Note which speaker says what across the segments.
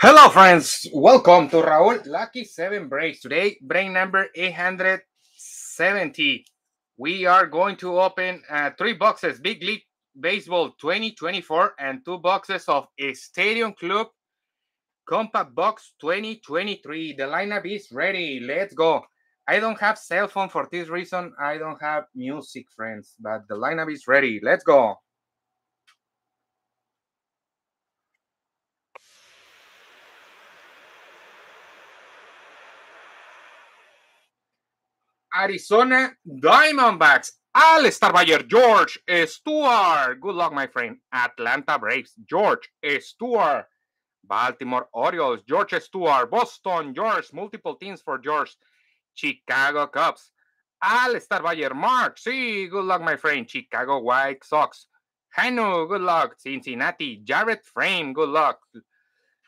Speaker 1: Hello, friends. Welcome to Raul Lucky 7 Breaks. Today, break number 870. We are going to open uh, three boxes Big League Baseball 2024 and two boxes of Stadium Club Compact Box 2023. The lineup is ready. Let's go. I don't have cell phone for this reason. I don't have music, friends, but the lineup is ready. Let's go. Arizona Diamondbacks. Al Starbayer, George Stewart. Good luck, my friend. Atlanta Braves, George Stewart. Baltimore Orioles, George Stewart. Boston, George. Multiple teams for George. Chicago Cubs. Al Starbayer, Mark. See, good luck, my friend. Chicago White Sox. Hanu, good luck. Cincinnati, Jared Frame, good luck.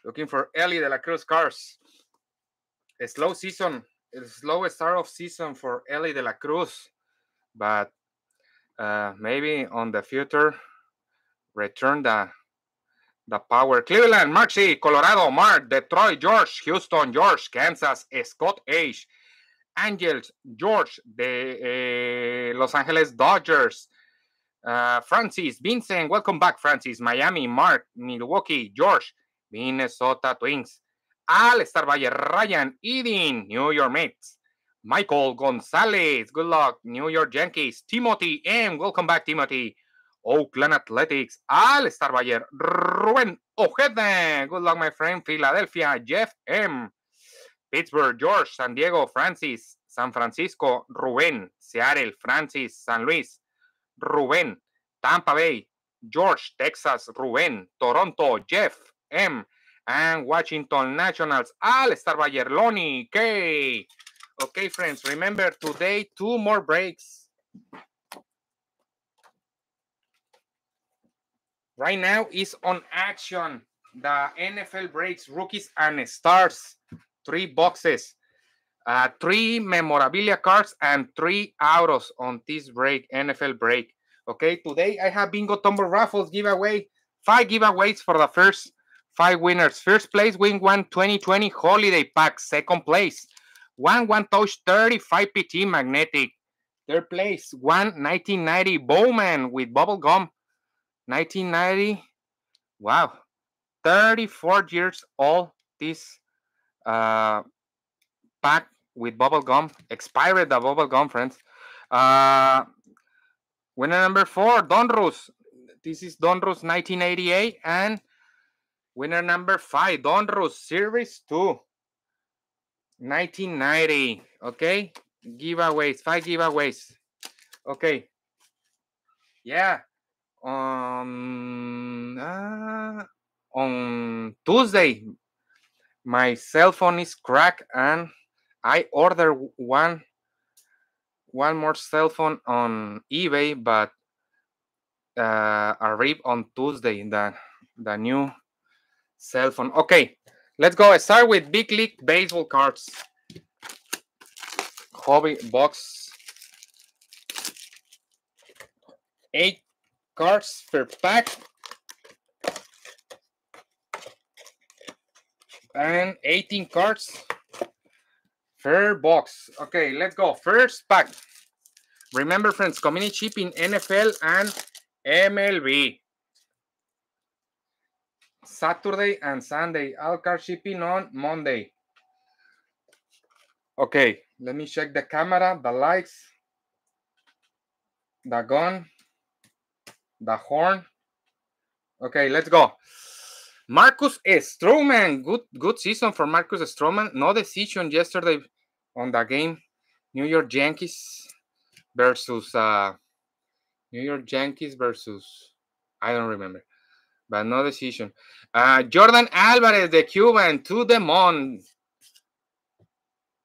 Speaker 1: Looking for Elly De La Cruz cars. A slow season slowest start of season for Elly De La Cruz, but uh, maybe on the future return the the power. Cleveland, Mark Colorado, Mark, Detroit, George, Houston, George, Kansas, Scott H, Angels, George, the uh, Los Angeles Dodgers, uh, Francis, Vincent, welcome back, Francis, Miami, Mark, Milwaukee, George, Minnesota Twins. Al Starbayer, Ryan Eden, New York Mets. Michael Gonzalez, good luck, New York Yankees. Timothy M, welcome back, Timothy. Oakland Athletics, Al Starbayer, Ruben Ojeda, good luck, my friend. Philadelphia, Jeff M. Pittsburgh, George, San Diego, Francis, San Francisco, Ruben, Seattle, Francis, San Luis, Ruben, Tampa Bay, George, Texas, Ruben, Toronto, Jeff M and Washington Nationals. Al Starbayer Lonnie K. Okay, friends, remember today two more breaks. Right now is on action. The NFL breaks, rookies and stars. Three boxes, uh, three memorabilia cards, and three autos on this break, NFL break. Okay, today I have bingo tumble raffles giveaway. Five giveaways for the first Five winners. First place, win one 2020 holiday pack. Second place, one one touch 35 PT magnetic. Third place, one 1990 Bowman with bubble gum. 1990. Wow. 34 years old. This uh, pack with bubble gum. Expired the bubble gum, friends. Uh, winner number four, Donruss. This is Donruss 1988. And Winner number five, Don Donruss Series 2. 1990. Okay. Giveaways, five giveaways. Okay. Yeah. On uh, on Tuesday, my cell phone is cracked and I ordered one one more cell phone on eBay, but uh, arrived on Tuesday. The the new cell phone. Okay, let's go. I start with big league baseball cards. Hobby box. Eight cards per pack. And 18 cards per box. Okay, let's go. First pack. Remember, friends, community shipping NFL and MLB. Saturday and Sunday. All car shipping on Monday. Okay, let me check the camera, the lights, the gun, the horn. Okay, let's go. Marcus Stroman. Good good season for Marcus Stroman. No decision yesterday on the game. New York Yankees versus uh New York Yankees versus I don't remember but no decision. Uh, Yordan Alvarez, the Cuban, to the moon.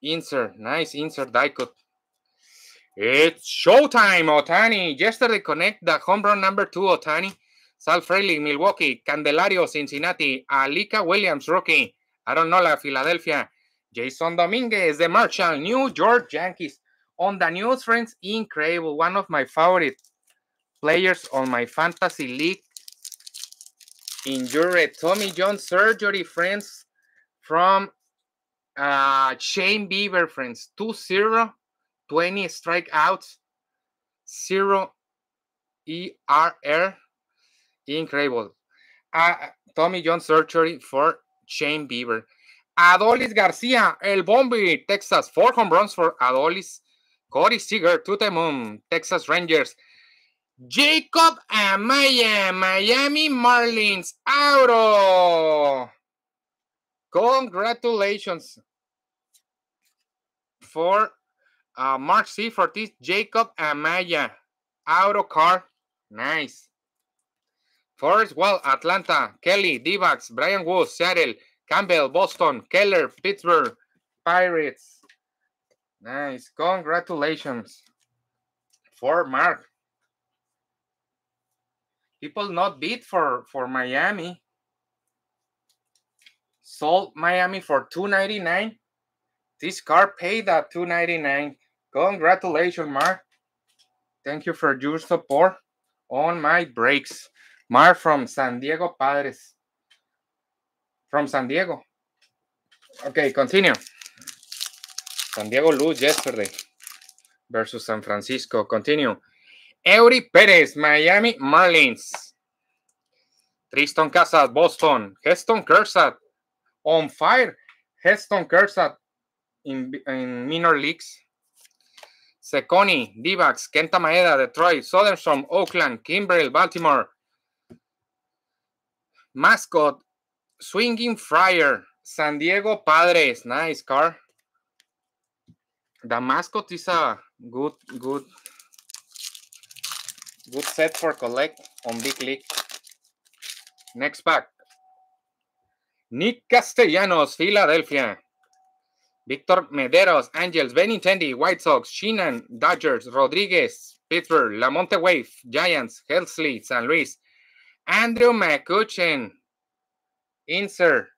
Speaker 1: Insert, nice insert die cut. It's showtime, Ohtani. Yesterday, connect the home run number two, Ohtani. Sal Frelick, Milwaukee. Candelario, Cincinnati. Alika Williams, rookie. Aaron Nola, Philadelphia. Jasson Dominguez, the Martian, New York Yankees. On the news, friends, incredible. One of my favorite players on my fantasy league injured Tommy John surgery, friends. from uh, Shane Bieber, friends. 2 0, 20 strikeouts, 0 ERR. Incredible. Uh, Tommy John surgery for Shane Bieber. Adolis Garcia, El Bombi, Texas. Four home runs for Adolis. Corey Seager, moon, Texas Rangers. Jacob Amaya, Miami Marlins, Auro. Congratulations for uh, Mark C. for this Jacob Amaya. Auto car. Nice. Forrest Wall, Atlanta. Kelly, D-backs, Bryan Woo, Seattle. Campbell, Boston. Keller, Pittsburgh. Pirates. Nice. Congratulations for Mark. People not bid for, for Miami. Sold Miami for 299 This car paid at 299 Congratulations, Mark. Thank you for your support on my breaks. Mark from San Diego Padres. From San Diego. Okay, continue. San Diego lose yesterday versus San Francisco. Continue. Eury Perez, Miami Marlins. Tristan Casas, Boston. Heston Kershaw on fire. Heston Kershaw in, in minor leagues. Seconi, Divax, Kenta Maeda, Detroit, Soderstrom, Oakland, Kimbrell, Baltimore. Mascot, Swinging Friar, San Diego Padres. Nice car. The mascot is a good, good, good set for collect on Big League. Next pack. Nick Castellanos, Philadelphia. Victor Mederos, Angels, Benintendi, White Sox, Sheehan, Dodgers, Rodriguez, Pittsburgh, LaMonte Wade, Giants, Helsley, San Luis, Andrew McCutchen, Insert,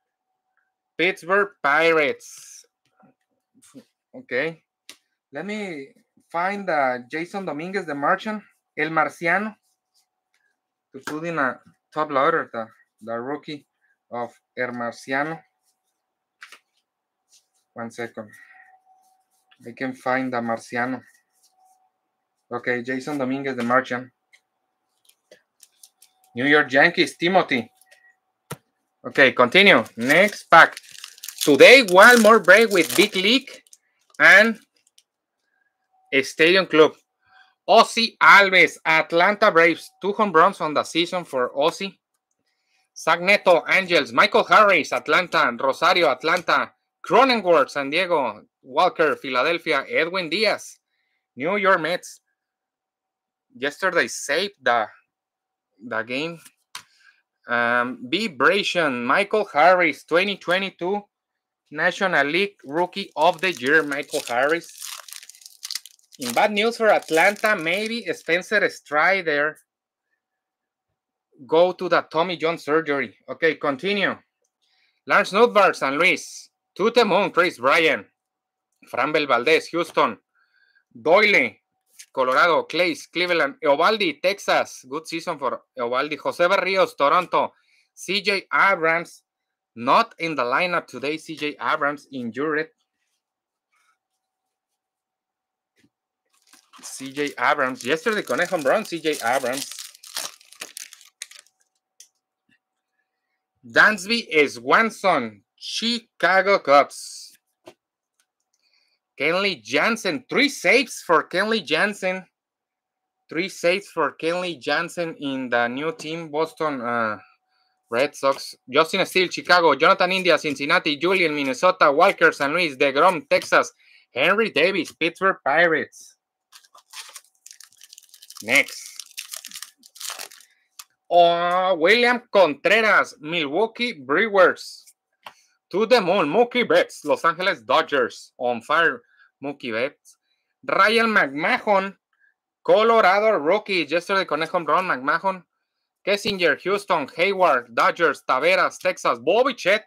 Speaker 1: Pittsburgh Pirates. Okay. Let me find uh, Jasson Dominguez, the Martian, El Marciano, to put in a top loader, the, the rookie of El Marciano. One second. I can find the Marciano. Okay, Jasson Dominguez, the Martian. New York Yankees, Timothy. Okay, continue. Next pack. Today, one more break with Big League and a Stadium Club. Ozzie Albies, Atlanta Braves, two home runs on the season for Ozzy. Zach Neto, Angels, Michael Harris, Atlanta, Rosario, Atlanta, Cronenworth, San Diego, Walker, Philadelphia, Edwin Diaz, New York Mets. Yesterday saved the, the game. Um, Vibration, Michael Harris, 2022 National League Rookie of the Year, Michael Harris. In bad news for Atlanta, maybe Spencer Strider go to the Tommy John surgery. Okay, continue. Lance Nootbaar, San Luis. Moon, Chris Bryan. Framber Valdez, Houston. Doyle, Colorado. Clays, Cleveland. Eovaldi, Texas. Good season for Eovaldi. Jose Berrios, Toronto. CJ Abrams, not in the lineup today. CJ Abrams injured. CJ Abrams. Yesterday, Conejo Brown, CJ Abrams. Dansby Swanson, Chicago Cubs. Kenley Jansen, three saves for Kenley Jansen. Three saves for Kenley Jansen in the new team, Boston uh, Red Sox. Justin Steele, Chicago. Jonathan India, Cincinnati. Julien, Minnesota. Walker, San Luis. DeGrom, Texas. Henry Davis, Pittsburgh Pirates. Next. Oh, William Contreras, Milwaukee Brewers. To the moon, Mookie Betts, Los Angeles Dodgers. On fire, Mookie Betts. Ryan McMahon, Colorado Rockies. Yesterday, Conejo Ron McMahon. Kessinger, Houston, Heyward, Dodgers, Taveras, Texas. Bo Bichette,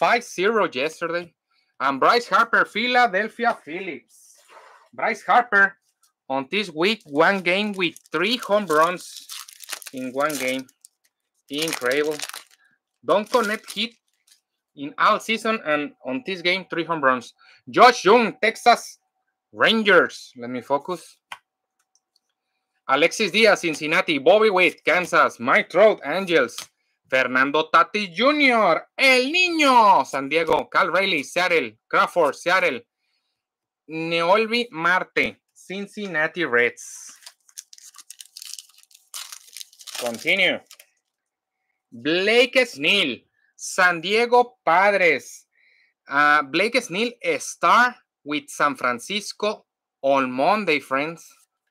Speaker 1: 5-0 yesterday. And Bryce Harper, Philadelphia Phillies. Bryce Harper on this week, one game with three home runs in one game. Incredible. Don't connect hit in all season and on this game, three home runs. Josh Jung, Texas Rangers. Let me focus. Alexis Diaz, Cincinnati. Bobby Witt, Kansas. Mike Trout, Angels. Fernando Tati Jr., El Niño, San Diego. Cal Raleigh, Seattle. Crawford, Seattle. Noelvi Marte, Cincinnati Reds. Continue. Blake Snell, San Diego Padres. Uh, Blake Snell star with San Francisco on Monday, friends.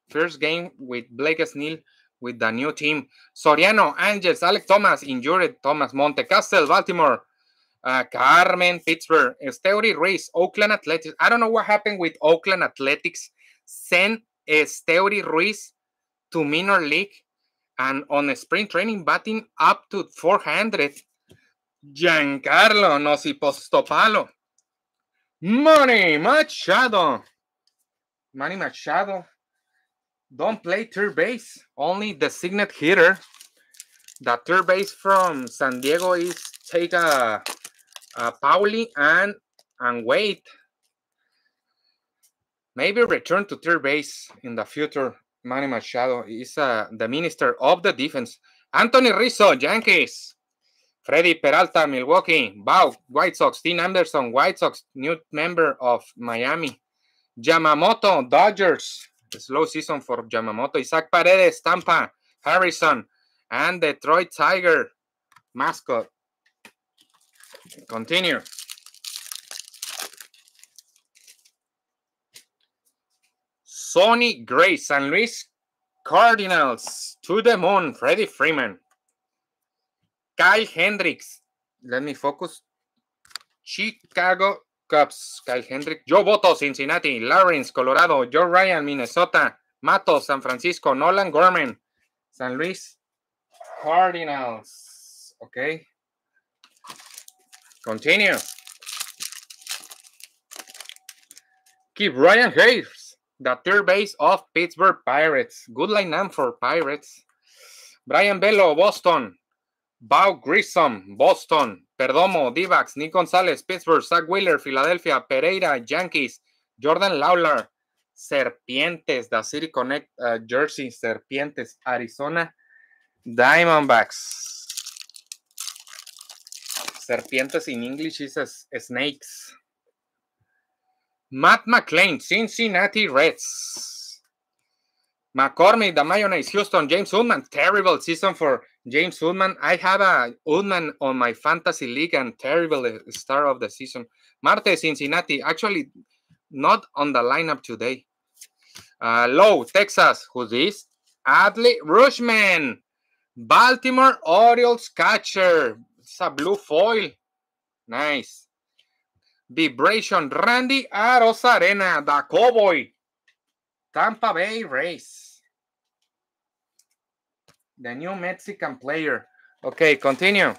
Speaker 1: First game with Blake Snell with the new team. Soriano, Angels, Alex Thomas, injured Thomas, Mountcastle, Baltimore, uh, Carmen, Pittsburgh, Esteury Ruiz, Oakland Athletics. I don't know what happened with Oakland Athletics. Send Esteury Ruiz to minor league and on spring training batting up to 400. Giancarlo Nosipostopalo. Manny Machado. Manny Machado. Don't play third base. Only designated hitter. The third base from San Diego is take a, a uh, Pauli and and wait. Maybe return to third base in the future. Manny Machado is uh, the minister of the defense. Anthony Rizzo, Yankees. Freddy Peralta, Milwaukee. Bow, White Sox. Tim Anderson, White Sox, new member of Miami. Yamamoto, Dodgers. Slow season for Yamamoto. Isaac Paredes, Tampa. Harrison, and Detroit Tiger mascot. Continue. Sonny Gray, San Luis Cardinals to the moon, Freddie Freeman. Kyle Hendricks, let me focus. Chicago Cubs, Kyle Hendricks. Joe Boto, Cincinnati. Lawrence, Colorado. Joe Ryan, Minnesota. Mato, San Francisco. Nolan Gorman, San Luis Cardinals. Okay. Continue. Keep Ryan Hayes, the third base of Pittsburgh Pirates. Good lineup for Pirates. Brian Bello, Boston. Bow Grissom, Boston. Perdomo, Divax, Nick Gonzalez, Pittsburgh. Zach Wheeler, Philadelphia. Pereira, Yankees. Jordan Lawler, Serpientes, the City Connect, uh, Jersey, Serpientes, Arizona. Diamondbacks. Serpientes in English is snakes. Matt McLain, Cincinnati Reds. McCormick, the Mayonnaise, Houston, James Outman. Terrible season for James Outman. I have a Outman on my fantasy league and terrible star of the season. Marte, Cincinnati. Actually, not on the lineup today. Uh, Low, Texas. Who's this? Adley Rutschman. Baltimore Orioles catcher. It's a blue foil. Nice. Vibration. Randy Arozarena, the Cowboy. Tampa Bay Rays. The new Mexican player. Okay, continue.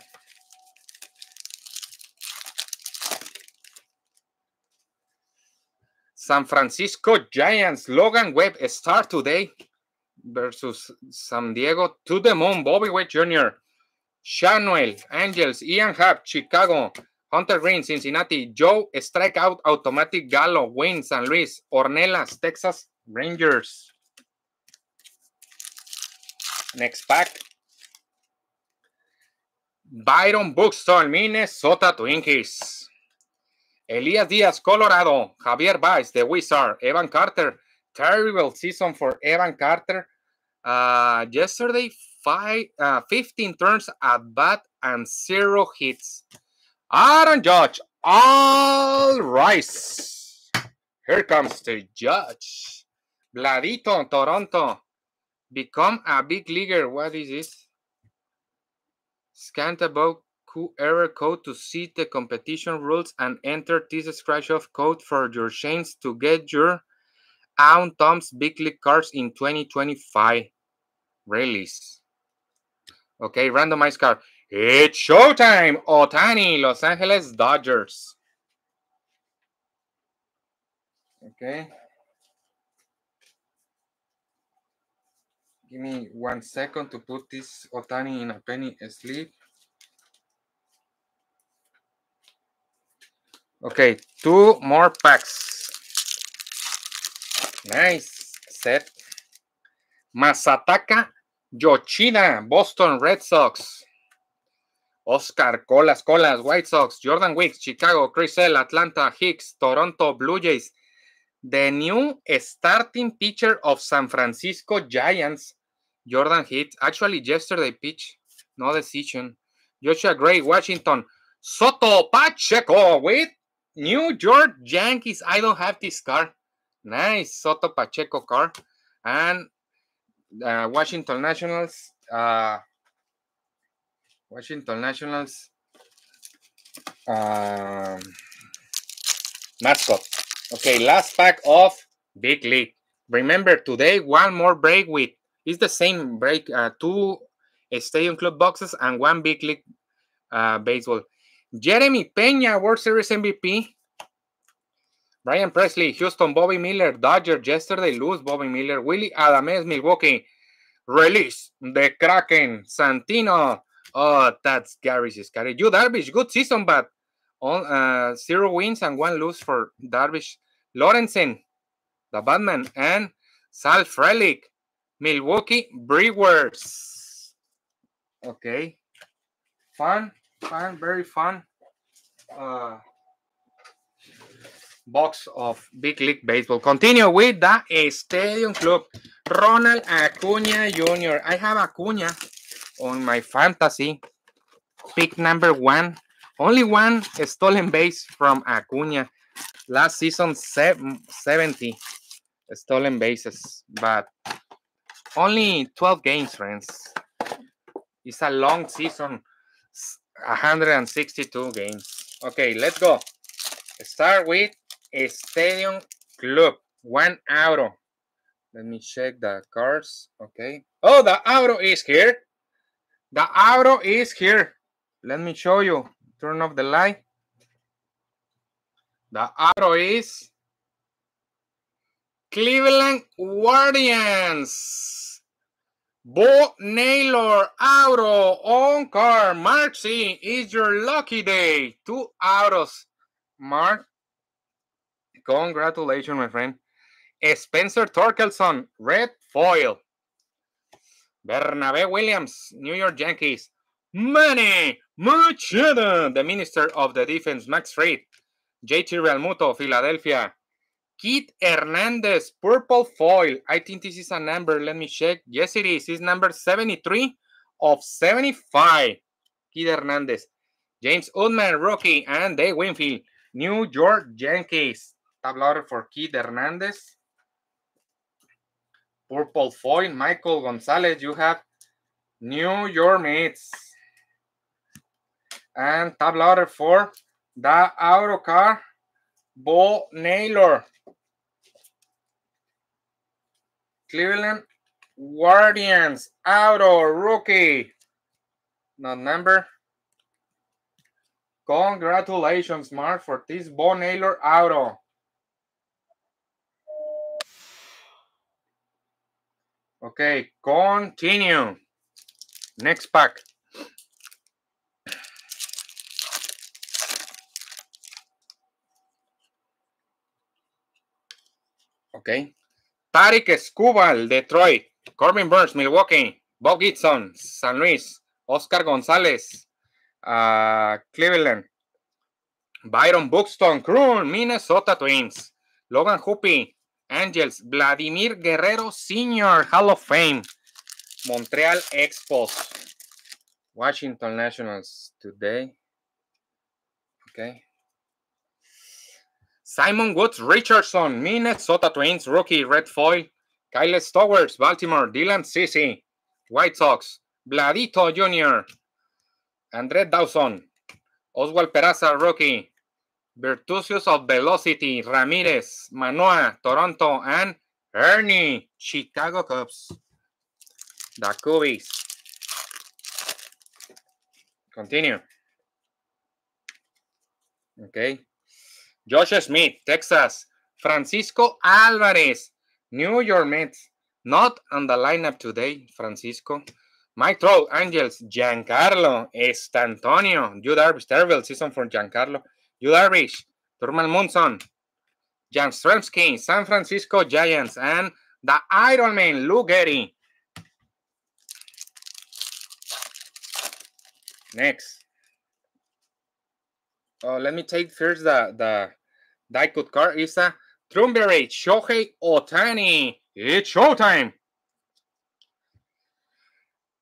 Speaker 1: San Francisco Giants. Logan Webb start today versus San Diego to the moon. Bobby Witt Jr. Shanuel, Angels, Ian Happ, Chicago, Hunter Greene, Cincinnati, Joe, Strikeout, Automatic Gallo, Wayne, San Luis, Ornelas, Texas Rangers. Next pack. Byron Buxton, Minnesota Twinkies. Elias Diaz, Colorado. Javier Baez, the Wizard. Evan Carter. Terrible season for Evan Carter. Uh, yesterday, five, uh, 15 turns at bat and zero hits. Aaron Judge, all rise. Here comes the judge. Vladito, Toronto. Become a big leaguer. What is this? Scan above error code to see the competition rules and enter this scratch off code for your chains to get your own Topps Big League cards in 2025 release. Okay, randomized card. It's showtime! Ohtani, Los Angeles Dodgers. Okay. Give me one second to put this Ohtani in a penny sleep. Okay, two more packs. Nice set. Masataka Yoshida, Boston Red Sox. Oscar Colas, Colas, White Sox, Jordan Wicks, Chicago, Chris L, Atlanta, Hicks, Toronto Blue Jays. The new starting pitcher of San Francisco Giants, Jordan Hicks. Actually, yesterday pitch, no decision. Josiah Gray, Washington. Soto Pacheco with New York Yankees. I don't have this car. Nice Soto Pacheco car. And uh, Washington Nationals. Uh, Washington Nationals um, mascot. Okay, last pack of Big League. Remember today, one more break with it's the same break, uh, two Stadium Club boxes and one Big League uh, baseball. Jeremy Peña, World Series MVP. Brian Presley, Houston, Bobby Miller, Dodger, yesterday lose Bobby Miller, Willie Adames, Milwaukee, release the Kraken, Santino, Oh, that's Gary's scary. Yu Darvish, good season, but on uh, zero wins and one lose for Darvish. Lorenzen, the Batman, and Sal Frelick, Milwaukee Brewers. Okay, fun, fun, very fun. Uh, box of Big League Baseball. Continue with the Stadium Club. Ronald Acuna Jr. I have Acuna on my fantasy. Pick number one. Only one stolen base from Acuna. Last season, 70 stolen bases, but only 12 games, friends. It's a long season, 162 games. Okay, let's go. Start with Stadium Club. One auto. Let me check the cards. Okay. Oh, the auto is here. The auto is here. Let me show you. Turn off the light. The auto is Cleveland Guardians. Bo Naylor auto on car. C is your lucky day. Two autos. Mark, congratulations, my friend. Spencer Torkelson, red foil. Bernabe Williams, New York Yankees. Manny Machado, the Minister of the Defense, Max Fried. JT Realmuto, Philadelphia. Keith Hernandez, Purple Foil. I think this is a number. Let me check. Yes, it is. It's number 73 of 75. Keith Hernandez. James Outman, rookie, and Dave Winfield, New York Yankees. Tabla for Keith Hernandez. Purple foil, Michael Gonzalez. You have New York Mets. And tab order for the auto car, Bo Naylor. Cleveland Guardians auto rookie. Not number. Congratulations, Mark, for this Bo Naylor auto. Okay, continue. Next pack. Okay. Tarik Escobar, Detroit. Corbin Burns, Milwaukee. Bob Gibson, San Luis. Oscar Gonzalez, uh, Cleveland. Byron Buxton, Kroon, Minnesota Twins. Logan Hoopy, Angels, Vladimir Guerrero Sr., Hall of Fame, Montreal Expos, Washington Nationals today. Okay. Simon Woods Richardson, Minnesota Twins, rookie, red foil. Kyle Stowers, Baltimore, Dylan Cease, White Sox, Vladito Jr., Andre Dawson, Oswald Peraza, rookie, Virtuosos of Velocity, Ramirez, Manoah, Toronto, and Ernie, Chicago Cubs. The Cubbies. Continue. Okay. Josh Smith, Texas. Francisco Alvarez, New York Mets. Not on the lineup today, Francisco. Mike Trout, Angels, Giancarlo Estantonio, Jude Darvish, terrible season for Giancarlo. Yu Darvish, Thurman Munson, Jan Stremski, San Francisco Giants, and the Iron Man, Lou Gehrig. Next. Oh, let me take first the the die cut card. Is a Trumberry, Shohei Ohtani. It's showtime.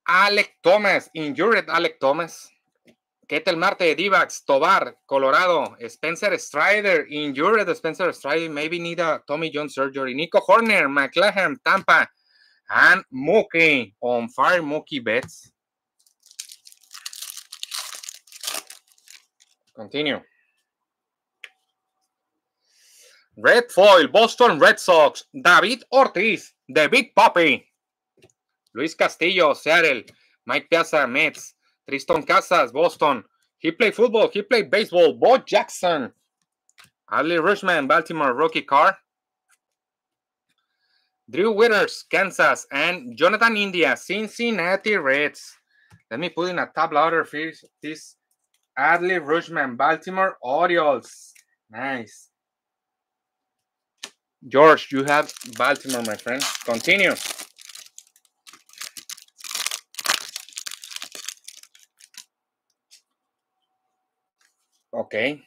Speaker 1: Alek Thomas, injured Alek Thomas. Ketel Marte, Divax, Tobar, Colorado, Spencer Strider, injured Spencer Strider, maybe need a Tommy John surgery. Nico Horner, McLaren, Tampa, and Mookie on fire Mookie Betts. Continue. Red foil, Boston Red Sox, David Ortiz, The Big Papi, Luis Castillo, Seattle, Mike Piazza, Mets, Triston Casas, Boston. He played football, he played baseball, Bo Jackson, Adley Rutschman, Baltimore, Rocky car, Drew Withers, Kansas, and Jonathan India, Cincinnati Reds. Let me put in a tab louder for this Adley Rutschman, Baltimore Orioles. Nice. George, you have Baltimore, my friend. Continue. Okay.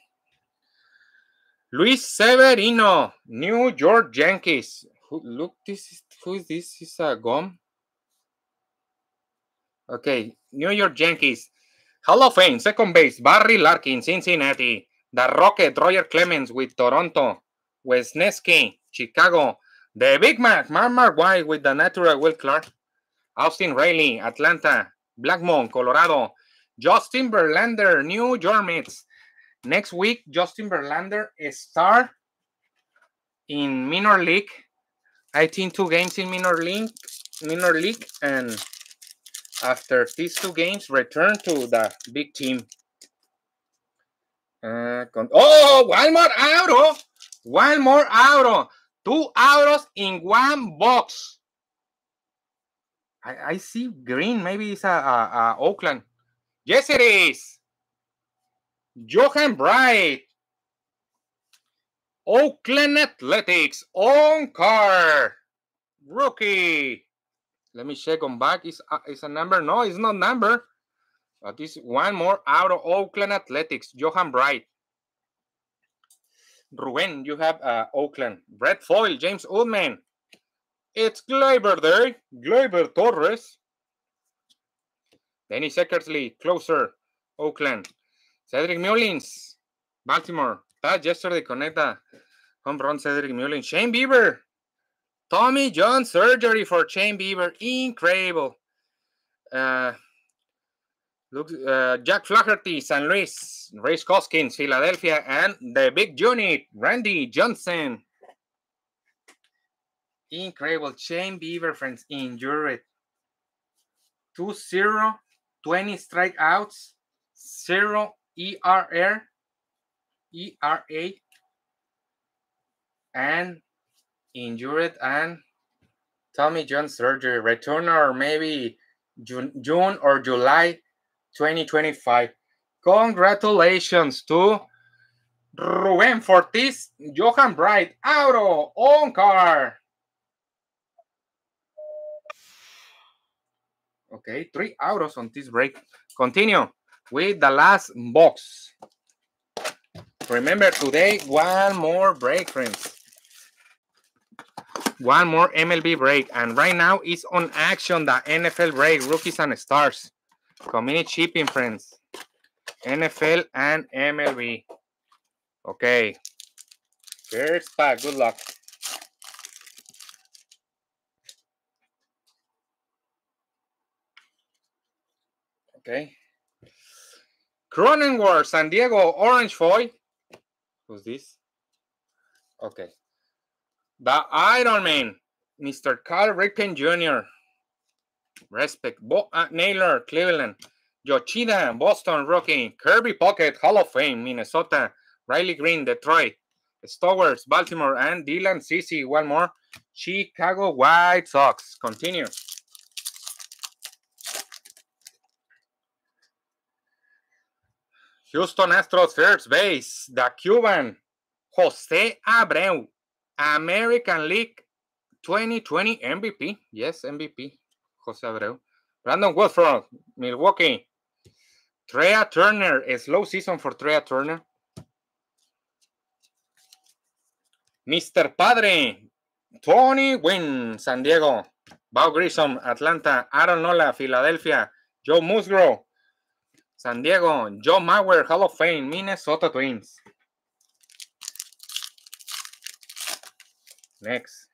Speaker 1: Luis Severino, New York Yankees. Who, look, this is who is this? Is a gum? Okay, New York Yankees. Hall of Fame, second base, Barry Larkin, Cincinnati. The Rocket, Roger Clemens with Toronto. Wesneski, Chicago. The Big Mac, Mark White with the Natural Will Clark. Austin Riley, Atlanta. Blackmon, Colorado. Justin Verlander, New York Mets. Next week, Justin Verlander start in minor league. I think two games in minor league, minor league, and after these two games, return to the big team. Uh, oh, one more auto, one more auto, two autos in one box. I, I see green. Maybe it's a, a, a Oakland. Yes, it is. Johan Bright. Oakland Athletics on car. Rookie. Let me check on back. Is uh, is a number? No, it's not number. But this one more out of Oakland Athletics. Johan Bright. Ruben, you have uh, Oakland. Red Foil, James Outman. It's Gleyber Day. Gleyber Torres. Dennis Eckersley, closer. Oakland. Cedric Mullins, Baltimore. That yesterday connected home run Cedric Mullins. Shane Bieber. Tommy John surgery for Shane Bieber. Incredible. Uh, look, uh, Jack Flaherty, San Luis. Rhys Hoskins, Philadelphia. And the big unit, Randy Johnson. Incredible. Shane Bieber, friends, injured. 2 0, 20 strikeouts, 0 ERR, ERA, and injured and Tommy John surgery. Return or maybe June, June or July 2025. Congratulations to Ruben Fortis, Johan Bright, Auto, on car. Okay, three autos on this break. Continue with the last box. Remember today, one more break, friends. One more MLB break. And right now it's on action the NFL break, rookies and stars. Community shipping, friends. NFL and MLB. Okay. First pack. Good luck. Okay. Cronenworth, San Diego, Orange Foil. Who's this? Okay. The Iron Man, Mr. Cal Ripken Jr. Respect. Bo uh, Naylor, Cleveland. Yoshida, Boston Rookie. Kirby Puckett, Hall of Fame, Minnesota. Riley Greene, Detroit. Stowers, Baltimore. And Dylan Cease, one more. Chicago White Sox. Continue. Houston Astros first base, the Cuban Jose Abreu, American League 2020 MVP. Yes, MVP. Jose Abreu. Brandon Woodford, Milwaukee. Trea Turner, a slow season for Trea Turner. Mr. Padre, Tony Wynn, San Diego. Bob Grissom, Atlanta. Aaron Nola, Philadelphia. Joe Musgrove, San Diego. Joe Mauer, Hall of Fame, Minnesota Twins. Next.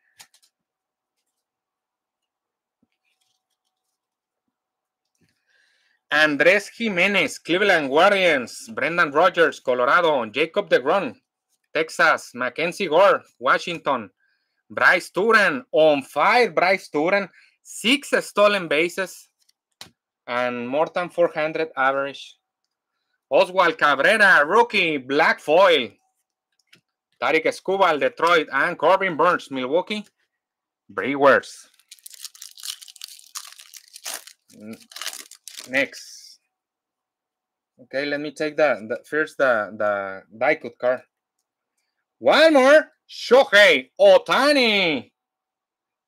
Speaker 1: Andrés Giménez, Cleveland Guardians, Brendan Rodgers, Colorado, Jacob DeGrom, Texas, Mackenzie Gore, Washington, Brice Turang, on fire, Brice Turang, six stolen bases and more than 400 average. Oswald Cabrera, rookie, black foil. Tarik Escobar, Detroit, and Corbin Burnes, Milwaukee, Brewers. Next. Okay, let me take the, the first the the die cut card. One more. Shohei Ohtani.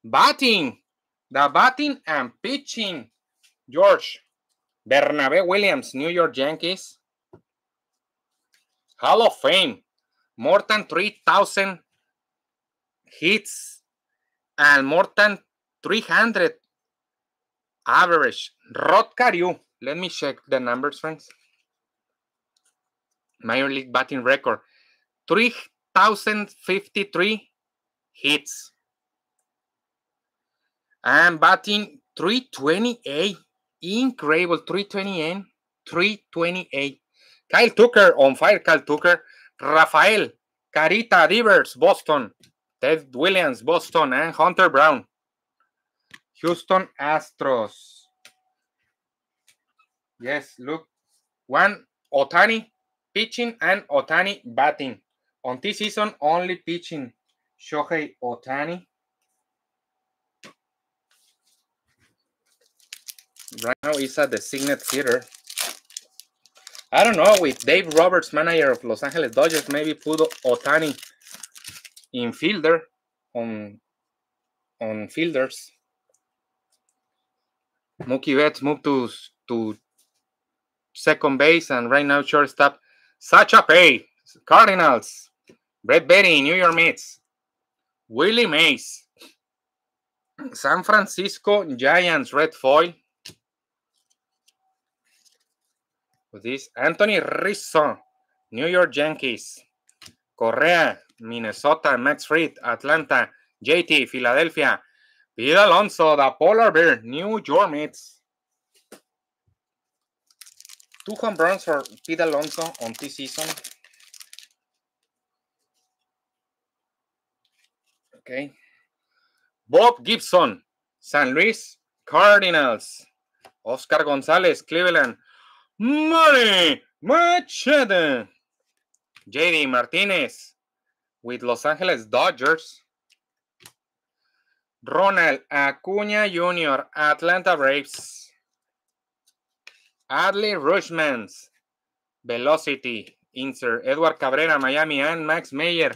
Speaker 1: Batting. The batting and pitching. George. Bernabe Williams, New York Yankees. Hall of Fame. More than 3,000 hits and more than 300 average. Rod Carew. Let me check the numbers, friends. Major League batting record. 3,053 hits. And batting 328. Incredible. 328. 328. Kyle Tucker on fire. Kyle Tucker. Rafael. Carita Devers, Boston. Ted Williams, Boston. And Hunter Brown. Houston Astros. Yes, look. One Ohtani pitching and Ohtani batting. On this season, only pitching Shohei Ohtani. Right now, he's the Signet Theater. I don't know, with Dave Roberts, manager of Los Angeles Dodgers, maybe put Ohtani in fielder on on fielders. Mookie Betts moved to to second base and right now shortstop. Sacha Pay, Cardinals. Brett Baty, New York Mets. Willie Mays. San Francisco Giants, red foil. With this, Anthony Rizzo, New York Yankees. Correa, Minnesota, Max Fried, Atlanta, JT, Philadelphia. Pete Alonso, the Polar Bear, New York Mets. Two home runs for Pete Alonso on this season. Okay. Bob Gibson, San Luis Cardinals. Oscar Gonzalez, Cleveland. Money Machete. JD Martinez with Los Angeles Dodgers. Ronald Acuña Jr., Atlanta Braves. Adley Rutschmans, Velocity, insert Edward Cabrera, Miami, and Max Meyer,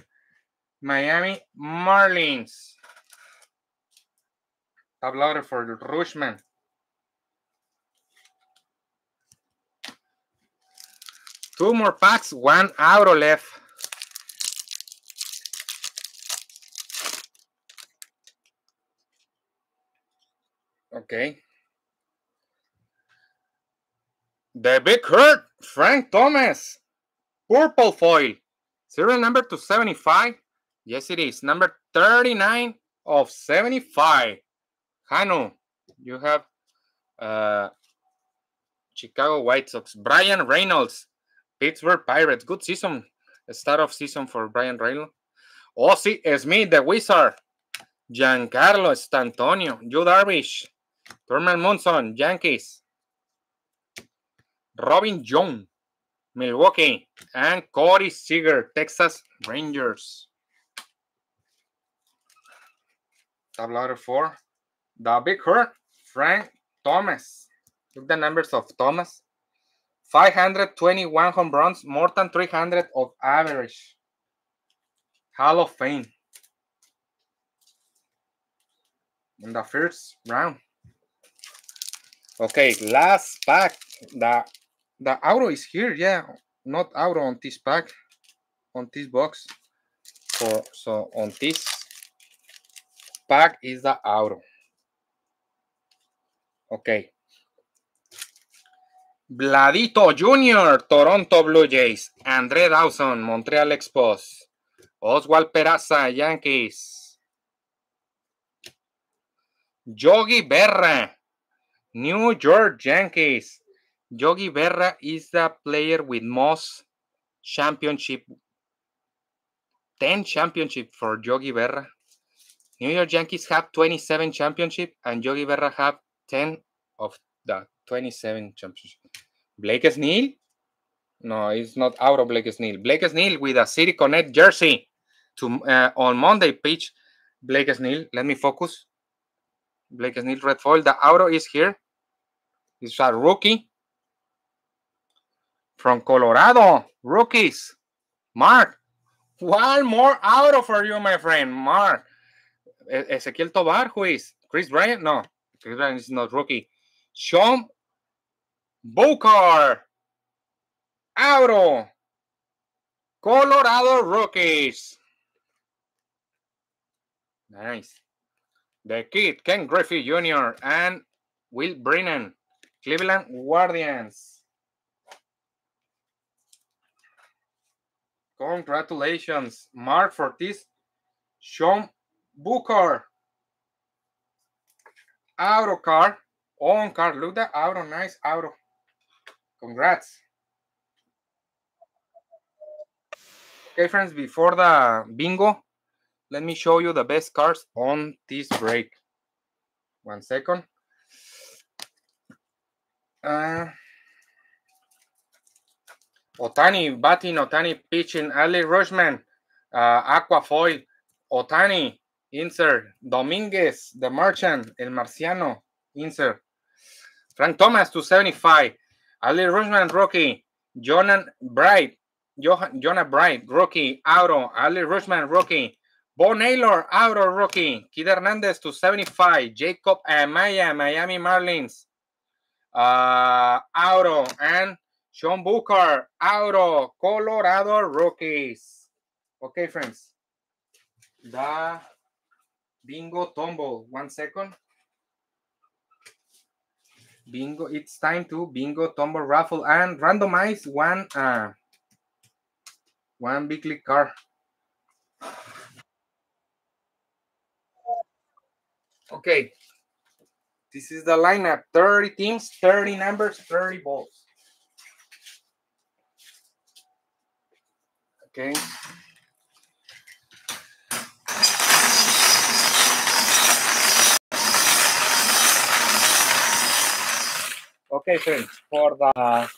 Speaker 1: Miami Marlins. Tablaure for Rutschman. Two more packs, one auto left. Okay. The Big Hurt, Frank Thomas, purple foil, serial number to 75. Yes, it is number 39 of 75. Hanu, you have uh, Chicago White Sox. Bryan Reynolds, Pittsburgh Pirates. Good season, start of season for Bryan Reynolds. Oh, Ozzie Smith, the Wizard. Giancarlo Stantonio, Yu Darvish, Thurman Munson, Yankees. Robin Yount, Milwaukee, and Corey Seager, Texas Rangers. Tableau four. The Big Hurt, Frank Thomas. Look the numbers of Thomas. 521 home runs, more than 300 of average. Hall of Fame. In the first round. Okay, last pack. The the auto is here, yeah. Not auto on this pack, on this box. For so on this pack is the auto. Okay. Vladito Jr., Toronto Blue Jays. Andre Dawson, Montreal Expos. Oswald Peraza, Yankees. Yogi Berra, New York Yankees. Yogi Berra is the player with most championship. 10 championship for Yogi Berra. New York Yankees have 27 championship and Yogi Berra have 10 of the 27 championship. Blake Snell? No, it's not out of Blake Snell. Blake Snell with a City Connect jersey to uh, on Monday pitch. Blake Snell, let me focus. Blake Snell red foil. The auto is here. It's a rookie from Colorado. Rookies. Mark. One more auto for you, my friend. Mark. Ezequiel Tovar, who is Kris Bryant? No, Kris Bryant is not rookie. Sean Bouchard. Auto. Colorado Rockies. Nice. The kid, Ken Griffey Jr. and Will Brennan, Cleveland Guardians. Congratulations, Mark, for this. Sean Bouchard. Auto car. On car. Auto. Nice auto. Congrats. Okay, friends, before the bingo, let me show you the best cards on this break. One second. Uh, Ohtani batting, Ohtani pitching, Adley Rutschman, uh, Aqua Foil, Ohtani, insert, Dominguez, the Martian, El Marciano, insert, Frank Thomas 275, Adley Rutschman, rookie, Jonan Bride, Jonah Bride, rookie, Auto, Adley Rutschman, rookie, Bo Naylor, Auto, rookie, Kid Hernandez 275, Jacob Amaya, Miami Marlins, uh, Auto, and Sean Bouchard, Auto, Colorado Rockies. Okay, friends. The bingo tumble. One second. Bingo, it's time to bingo tumble raffle and randomize one uh one big league card. Okay. This is the lineup. 30 teams, 30 numbers, 30 balls. Okay. Okay, friends, for the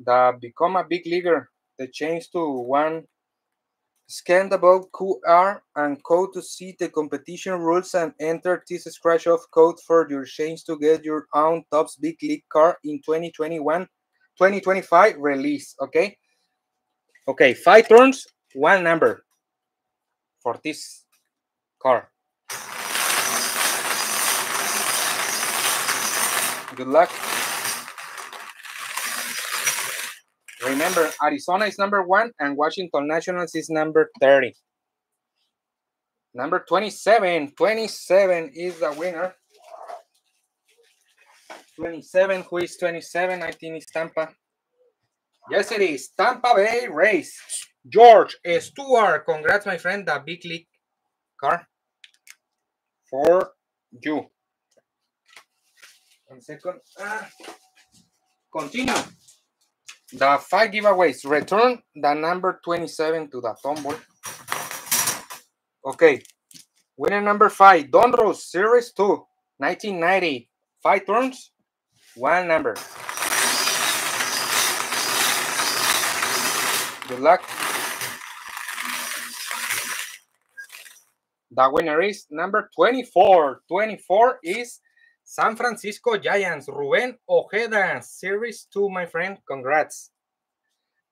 Speaker 1: the become a big leaguer, the change to one scan the above QR and code to see the competition rules and enter this scratch off code for your change to get your own Topps Big League car in 2021 2025 release. Okay. Okay, five turns, one number for this car. Good luck. Remember, Arizona is number one and Washington Nationals is number 30. Number 27. 27 is the winner. 27. Who is 27? I think it's Tampa. Yes, it is. Tampa Bay Rays. George Stewart. Congrats, my friend. The big league car for you. One second. Ah. Continue. The five giveaways. Return the number 27 to the tumble. Okay. Winner number five. Donruss Series 2, 1990. Five turns, one number. Good luck. The winner is number 24. 24 is San Francisco Giants. Ruben Ojeda, Series 2, my friend. Congrats.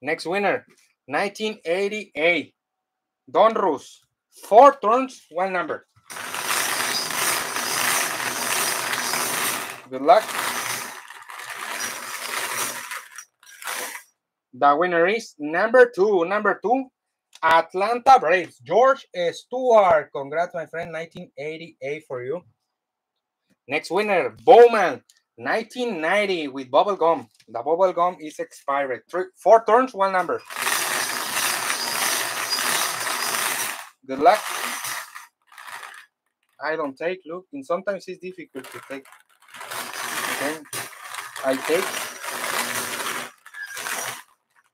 Speaker 1: Next winner, 1988. Donruss. Four turns, one number. Good luck. The winner is number two. Number two, Atlanta Braves. George Stewart. Congrats, my friend. 1988 for you. Next winner, Bowman. 1990 with bubble gum. The bubble gum is expired. Three, four turns, one number. Good luck. I don't take. Look, and sometimes it's difficult to take. Okay, I take.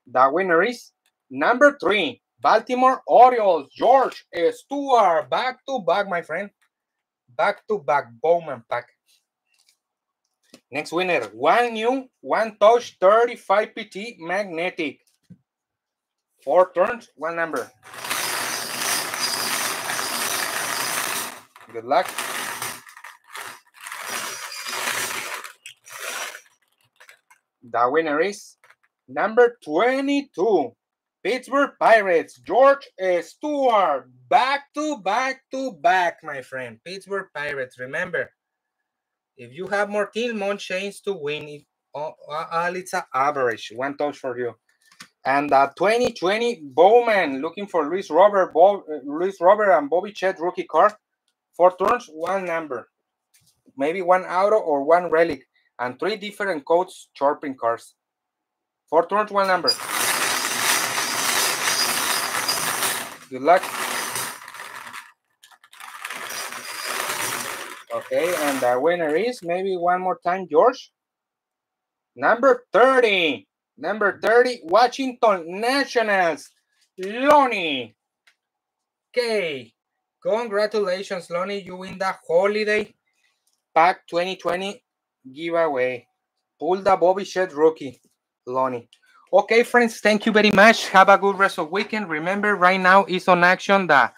Speaker 1: The winner is number three, Baltimore Orioles. George Stewart. Back to back, my friend. Back to back Bowman pack. Next winner, one new, one touch, 35 PT magnetic. Four turns, one number. Good luck. The winner is number 22, Pittsburgh Pirates, George Stewart. Back to back to back, my friend. Pittsburgh Pirates. Remember, if you have more team, more chance to win. If all, all it's an average, one touch for you. And uh, 2020 Bowman looking for Luis Robert, Bob, uh, Luis Robert and Bo Bichette rookie card. Four turns, one number, maybe one auto or one relic, and three different codes chirping cards. Four turns, one number. Good luck. Okay, and the winner is maybe one more time, George. Number 30. Number 30, Washington Nationals. Lonnie. Okay. Congratulations, Lonnie. You win the holiday pack 2020 giveaway. Pull the Bo Bichette rookie, Lonnie. Okay, friends, thank you very much. Have a good rest of weekend. Remember, right now is on action the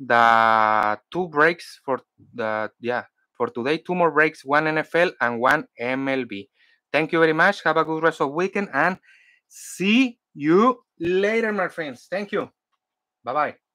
Speaker 1: the two breaks for the yeah for today. Two more breaks, one NFL and one MLB. Thank you very much. Have a good rest of weekend and see you later, my friends. Thank you. Bye bye.